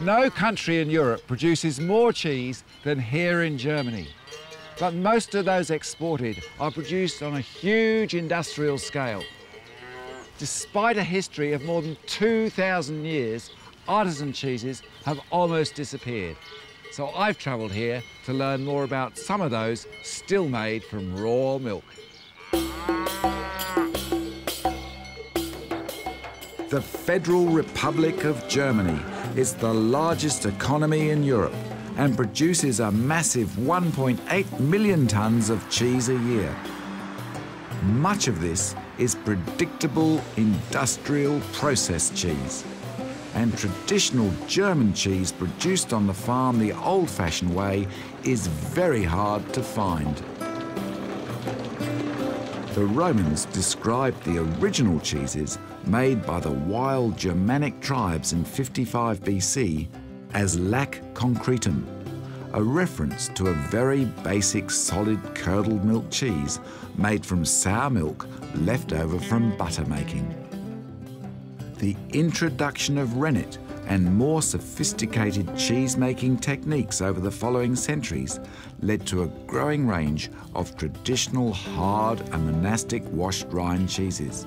No country in Europe produces more cheese than here in Germany. But most of those exported are produced on a huge industrial scale. Despite a history of more than 2,000 years, artisan cheeses have almost disappeared. So I've travelled here to learn more about some of those still made from raw milk. The Federal Republic of Germany is the largest economy in Europe and produces a massive 1.8 million tonnes of cheese a year. Much of this is predictable industrial processed cheese. And traditional German cheese produced on the farm the old-fashioned way is very hard to find. The Romans described the original cheeses made by the wild Germanic tribes in 55 BC as lac concretum, a reference to a very basic solid curdled milk cheese made from sour milk left over from butter making. The introduction of rennet and more sophisticated cheese-making techniques over the following centuries led to a growing range of traditional hard and monastic washed rind cheeses.